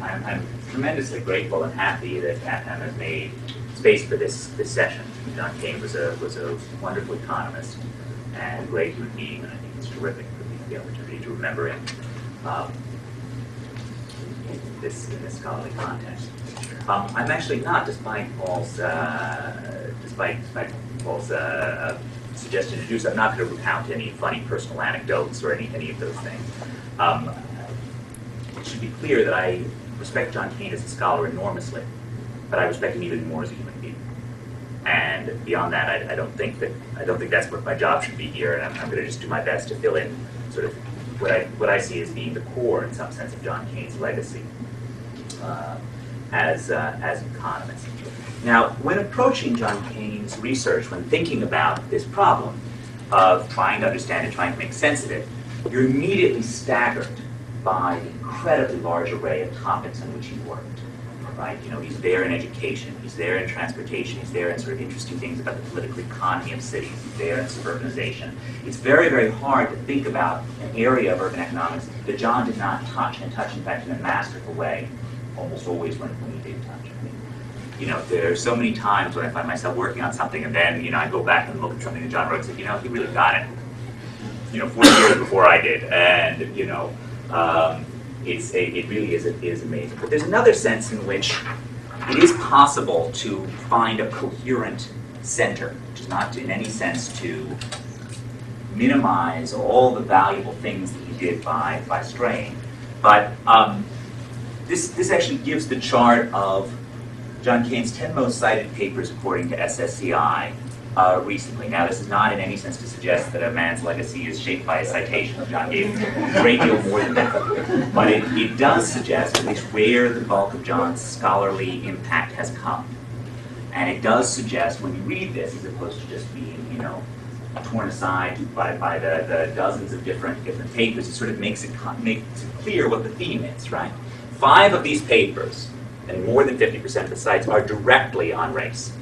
I'm, I'm, tremendously grateful and happy that ATAM has made space for this, this session. John Kain was a, was a wonderful economist and great human being, and I think it's terrific for me the opportunity to remember him um, in this, in this scholarly context. Um, I'm actually not, despite Paul's, uh, despite, despite Paul's uh, suggestion to do so, I'm not going to recount any funny personal anecdotes or any, any of those things. Um, it should be clear that I respect John Kain as a scholar enormously, but I respect him even more as a human being. And beyond that, I, I don't think that I don't think that's what my job should be here. And I'm, I'm going to just do my best to fill in sort of what I what I see as being the core, in some sense, of John Kain's legacy uh, as uh, as an economist. Now, when approaching John Kain's research, when thinking about this problem of trying to understand and trying to make sense of it, you're immediately staggered by the incredibly large array of topics on which he worked. Right? You know, he's there in education, he's there in transportation, he's there in sort of interesting things about the political economy of cities, he's there in suburbanization. It's very, very hard to think about an area of urban economics that John did not touch, and touch, in fact, in a masterful way, almost always when, when he did touch. I mean, you know, there are so many times when I find myself working on something and then, you know, I go back and look at something that John wrote and say, you know, he really got it, you know, 40 years before I did. And, you know, um, it's a, it really is, is amazing. But there's another sense in which it is possible to find a coherent center, which is not in any sense to minimize all the valuable things that he did by, by straying. But um, this, this actually gives the chart of John Kain's 10 most cited papers according to SSCI uh, recently. Now, this is not in any sense to suggest that a man's legacy is shaped by a citation. John gave a great deal more than that. But it, it does suggest at least where the bulk of John's scholarly impact has come. And it does suggest when you read this, as opposed to just being, you know, torn aside by, by the, the dozens of different different papers, it sort of makes it, makes it clear what the theme is, right? Five of these papers, and more than 50% of the sites, are directly on race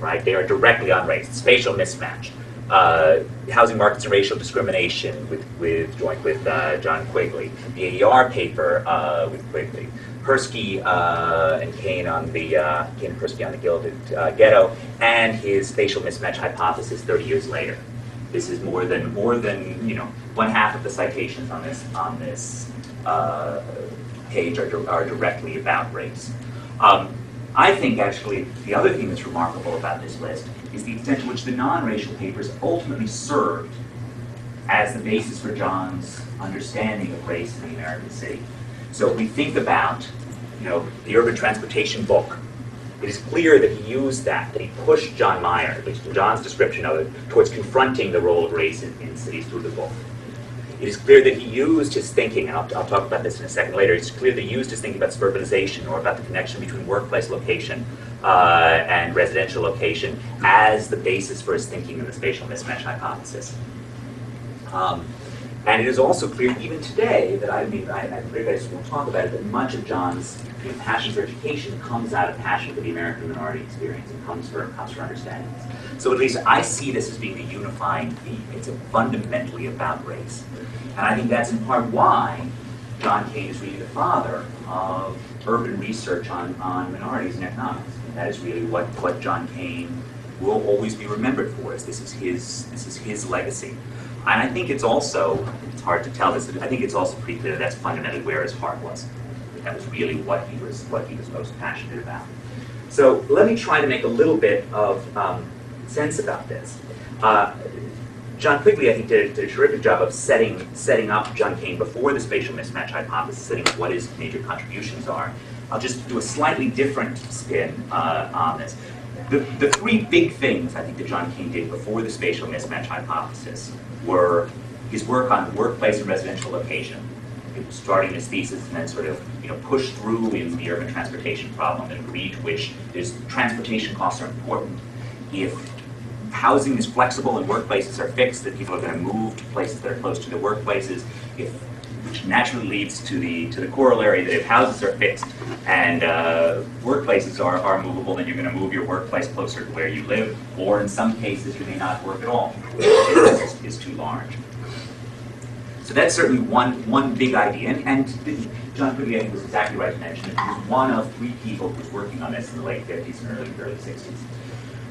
right? They are directly on race. Spatial mismatch, uh, housing markets and racial discrimination with, with joint with uh, John Quigley, the AER paper uh, with Quigley, Persky uh, and Kain on the uh, Kain and Persky on the Gilded uh, Ghetto, and his spatial mismatch hypothesis 30 years later. This is more than more than you know one half of the citations on this on this page are, are directly about race. Um, I think actually the other thing that's remarkable about this list is the extent to which the non-racial papers ultimately served as the basis for John's understanding of race in the American city. So if we think about, you know, the urban transportation book, it is clear that he used that, that he pushed John Meyer, at least in John's description of it, towards confronting the role of race in, in cities through the book it is clear that he used his thinking, and I'll, I'll, talk about this in a second later, it's clear that he used his thinking about suburbanization or about the connection between workplace location uh, and residential location as the basis for his thinking in the spatial mismatch hypothesis. Um, and it is also clear even today that I mean, I, I, I just won't talk about it, but much of John's you know, passion for education comes out of passion for the American minority experience and comes for, comes for understanding. So at least I see this as being the unifying theme. It's fundamentally about race. And I think that's in part why John Kain is really the father of urban research on, on minorities and economics. And that is really what, what John Kain will always be remembered for. Is this is his this is his legacy. And I think it's also it's hard to tell this. I think it's also pretty clear that's fundamentally where his heart was. That was really what he was what he was most passionate about. So let me try to make a little bit of um, sense about this. Uh, John Quigley, I think, did, did, a terrific job of setting setting up John Kain before the spatial mismatch hypothesis, setting up what his major contributions are. I'll just do a slightly different spin uh, on this. The, the three big things I think that John Kain did before the spatial mismatch hypothesis were his work on workplace and residential location, starting his thesis and then sort of you know pushed through in the urban transportation problem and agreed to which there's transportation costs are important. If housing is flexible and workplaces are fixed, that people are going to move to places that are close to their workplaces, if, which naturally leads to the to the corollary that if houses are fixed and uh, workplaces are, are movable, then you're going to move your workplace closer to where you live, or in some cases you may not work at all. is, is too large. So that's certainly one, one big idea. And, and John Quigley, was exactly right to mention it. He was one of three people who was working on this in the late 50s and early, early 60s.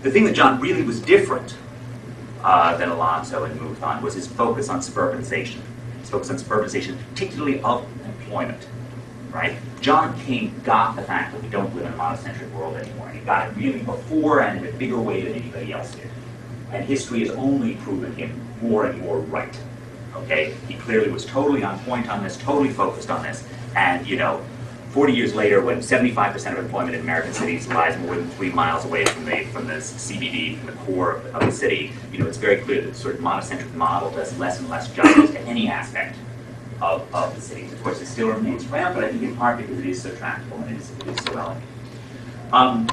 The thing that John really was different uh, than Alonso and moved on was his focus on suburbanization. His focus on suburbanization, particularly of employment. Right? John Kain got the fact that we don't live in a monocentric world anymore. And he got it really before and in a bigger way than anybody else did. And history has only proven him more and more right. Okay? He clearly was totally on point on this, totally focused on this. And, you know, 40 years later, when 75% of employment in American cities lies more than three miles away from the, from the CBD, from the core of the, of the city, you know, it's very clear that the sort of monocentric model does less and less justice to any aspect of, of the cities. Of course, it still remains rampant, I think in part because it is so tractable and it is, it is so elegant. Um,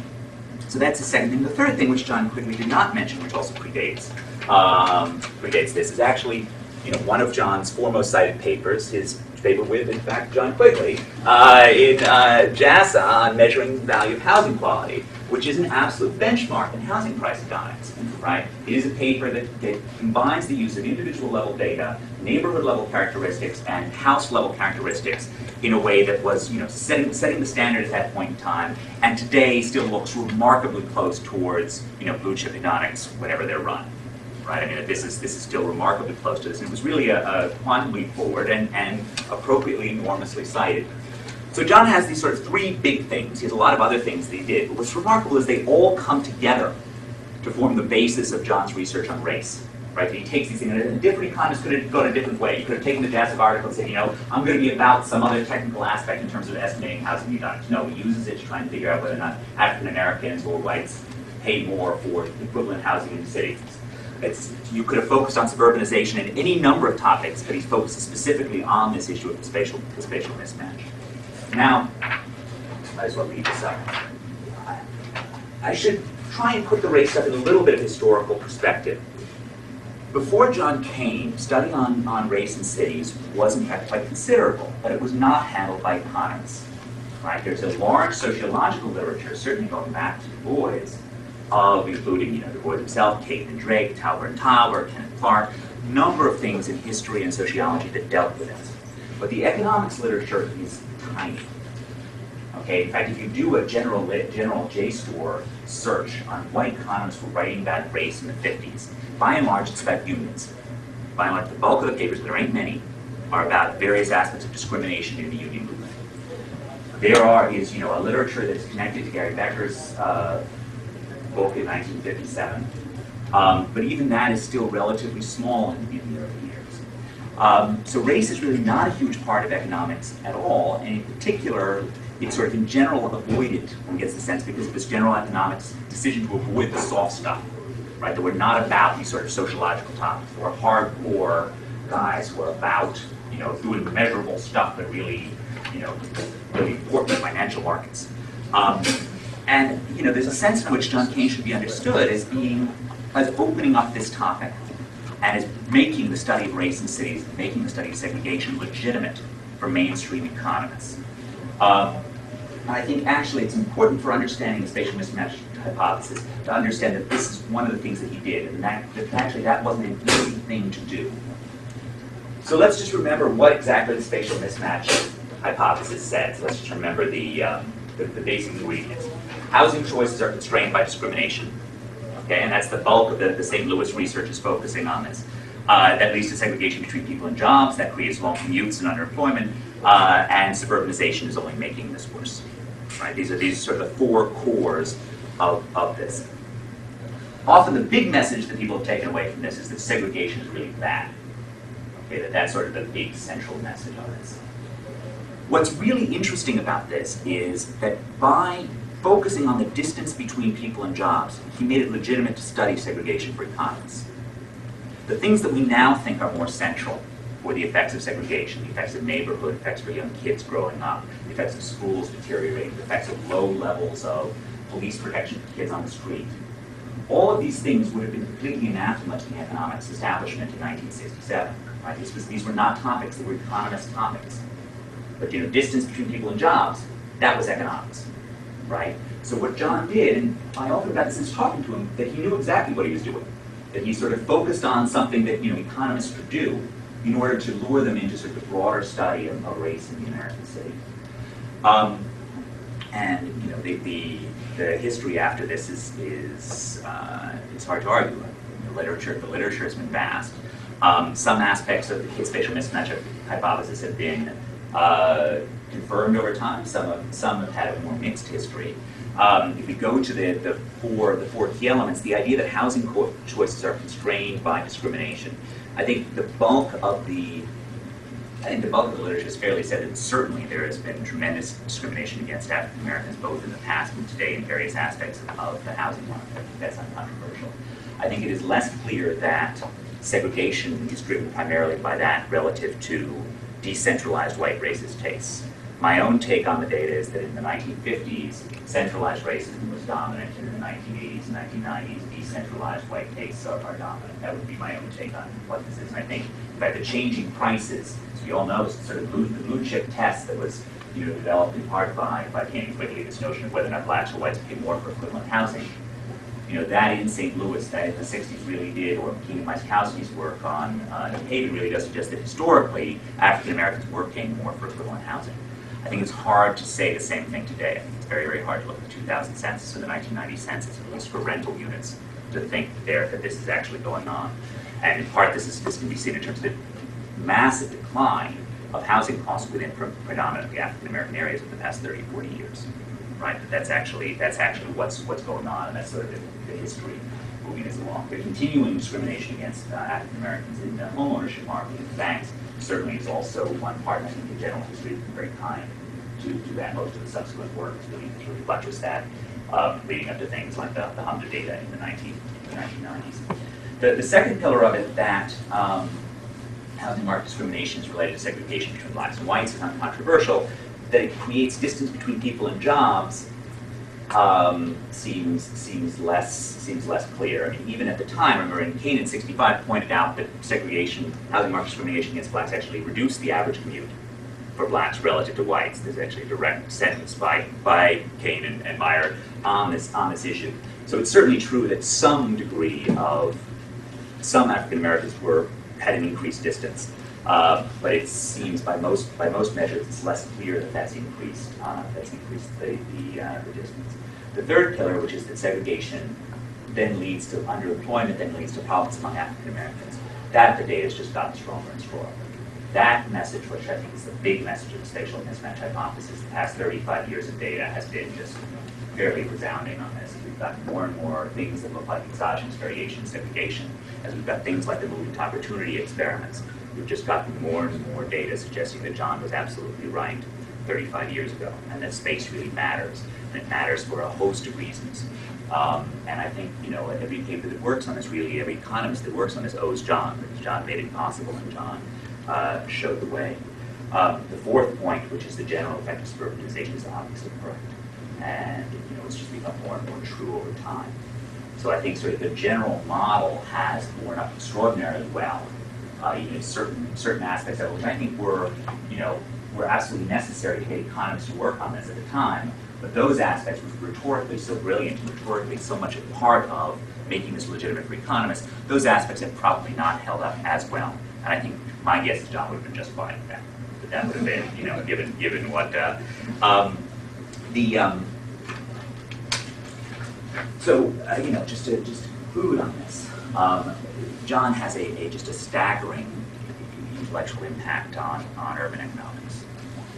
so that's the second thing. The third thing, which John Quigley did not mention, which also predates, um, predates this, is actually you know, one of John's foremost cited papers, his paper with, in fact, John Quigley, uh, in uh, JASA on measuring the value of housing quality, which is an absolute benchmark in housing price economics, right? It is a paper that, that combines the use of individual level data, neighborhood level characteristics, and house level characteristics in a way that was, you know, setting, setting the standard at that point in time, and today still looks remarkably close towards, you know, blue chip economics, whenever they're run right? I mean, this is this is still remarkably close to this. And it was really a, a quantum leap forward and, and appropriately enormously cited. So John has these sort of three big things. He has a lot of other things that he did. But what's remarkable is they all come together to form the basis of John's research on race. Right? He takes these things, and different economists could have gone a different way. You could have taken the JASA article and said, you know, I'm going to be about some other technical aspect in terms of estimating housing economics. No, he uses it to try and figure out whether or not African Americans or whites pay more for equivalent housing in cities. You could have focused on suburbanization and any number of topics, but he focuses specifically on this issue of the spatial, the spatial mismatch. Now, might as well leave this up. I should try and put the race stuff in a little bit of historical perspective. Before John Kain, study on, on race in cities was in fact quite considerable, but it was not handled by economists. Right? There's a large sociological literature, certainly going back to Du Bois, of including, you know, Du Bois himself, and Drake, Talbert and Tauber, Kenneth Clark, number of things in history and sociology that dealt with it. But the economics literature is tiny. Okay, in fact, if you do a general general JSTOR search on what economists were writing about race in the 50s, by and large, it's about unions. By and large, the bulk of the papers, there ain't many, are about various aspects of discrimination in the union movement. There are is you know a literature that's connected to Gary Becker's uh, book in 1957. Um, but even that is still relatively small in, in the early years. Um, so race is really not a huge part of economics at all, and in particular, it's sort of in general avoided, one gets the sense, because of this general economics decision to avoid the soft stuff, right? That we're not about these sort of sociological topics. We're hardcore guys who are about, you know, doing measurable stuff that really, you know, really important financial markets. Um, and you know, there's a sense in which John Kain should be understood as being as opening up this topic and as making the study of race in cities, making the study of segregation legitimate for mainstream economists. Um, I think actually it's important for understanding the spatial mismatch hypothesis to understand that this is one of the things that he did, and that, that actually that wasn't an easy thing to do. So let's just remember what exactly the spatial mismatch hypothesis says. Let's just remember the, um, the, the basic ingredients housing choices are constrained by discrimination. Okay, and that's the bulk of the, the St. Louis research is focusing on this. Uh, that leads to segregation between people and jobs, that creates long commutes and underemployment, uh, and suburbanization is only making this worse. Right? These are these are sort of the four cores of, of this. Often the big message that people have taken away from this is that segregation is really bad. Okay, that that's sort of the big central message of this. What's really interesting about this is that by focusing on the distance between people and jobs, he made it legitimate to study segregation for economists. The things that we now think are more central were the effects of segregation, the effects of neighborhood, effects for young kids growing up, the effects of schools deteriorating, the effects of low levels of police protection for kids on the street. All of these things would have been completely anathema to the economics establishment in 1967. Right? These, was, these were not topics that were economist topics. But you know, distance between people and jobs, that was economics right? So what John did, and I often got the sense talking to him that he knew exactly what he was doing. That he sort of focused on something that you know economists could do, in order to lure them into sort of the broader study of, of race in the American city. Um, and you know, the, the, the history after this is, is uh, it's hard to argue. The literature, the literature has been vast. Um, some aspects of the spatial mismatch hypothesis have been uh, confirmed over time. Some have, some have had a more mixed history. Um, if we go to the, the, four, the four key elements, the idea that housing choices are constrained by discrimination. I think the bulk of the I think the bulk of the literature has fairly said that certainly there has been tremendous discrimination against African Americans, both in the past and today, in various aspects of the housing market. I think that's uncontroversial. I think it is less clear that segregation is driven primarily by that relative to decentralized white racist tastes. My own take on the data is that in the 1950s, centralized racism was dominant, and in the 1980s and 1990s, decentralized white tastes are, are dominant. That would be my own take on what this is. And I think, by the changing prices, as we all know, sort of blue, the blue chip test that was you know, developed in part by, by Caney Quigley, this notion of whether or not blacks or whites pay more for equivalent housing. You know, that in St. Louis, that in the 60s really did, or Keenan Mieszkowski's work on uh, Haven really does suggest that historically, African Americans were paying more for equivalent housing. I think it's hard to say the same thing today. I think it's very, very hard to look at the 2000 census or the 1990 census, at least for rental units, to think there that this is actually going on. And in part, this, is, this can be seen in terms of the massive decline of housing costs within predominantly African American areas in the past 30, 40 years. Right? That's actually that's actually what's what's going on, and that's sort of the, the history moving us along. The continuing discrimination against uh, African Americans in the homeownership market in banks certainly is also one part, I think the general history been very kind to, to that. Most of the subsequent work really, really buttressed that, um, leading up to things like the, the HMDA data in the, 19, the 1990s. The, the second pillar of it that um, housing market discrimination is related to segregation between blacks and whites is uncontroversial, that it creates distance between people and jobs um, seems seems less seems less clear. I mean, even at the time, remember in Kain in '65 pointed out that segregation, housing market discrimination against blacks actually reduced the average commute for blacks relative to whites. There's actually a direct sentence by by Kain and, and Meyer on this on this issue. So it's certainly true that some degree of some African Americans were had an increased distance. Uh, but it seems by most by most measures it's less clear that that's increased uh, that's increased the the, uh, the, distance. The third pillar, which is that segregation then leads to underemployment, then leads to problems among African Americans. That the data has just gotten stronger and stronger. That message, which I think is the big message of the spatial mismatch hypothesis, the past 35 years of data has been just fairly resounding on this. We've got more and more things that look like exogenous variation segregation, as we've got things like the movement to opportunity experiments, We've just gotten more and more data suggesting that John was absolutely right 35 years ago, and that space really matters, and it matters for a host of reasons. Um, and I think, you know, every paper that works on this, really every economist that works on this owes John, because John made it possible and John uh, showed the way. Um, the fourth point, which is the general effect of suburbanization, is obviously correct. And, you know, it's just become more and more true over time. So I think sort of the general model has borne up extraordinarily well uh, even certain certain aspects of it, which I think were, you know, were absolutely necessary to get economists to work on this at the time. But those aspects, were rhetorically so brilliant, rhetorically so much a part of making this legitimate for economists, those aspects have probably not held up as well. And I think my guess is John would have been just fine with that. But that would have been, you know, given given what uh, um, the um, so uh, you know, just to just to conclude on this. Um, John has a, a, just a staggering intellectual impact on, on urban economics,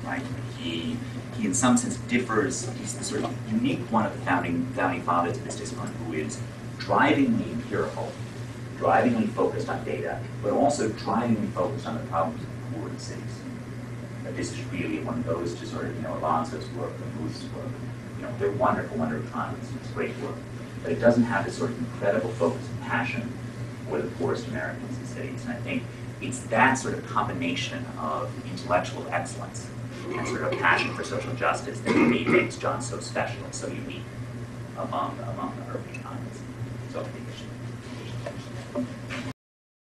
right? He, he in some sense differs, he's the sort of unique one of the founding, founding fathers of this discipline who is drivingly empirical, drivingly focused on data, but also drivingly focused on the problems of poor cities. This is really one of those to sort of, you know, Alonso's work, and Muth's work. You know, they're wonderful, wonderful and it's great work. But it doesn't have this sort of incredible focus and passion for the poorest Americans in cities. And I think it's that sort of combination of intellectual excellence and sort of passion for social justice that really makes John so special and so unique among, among the urban economists. So I think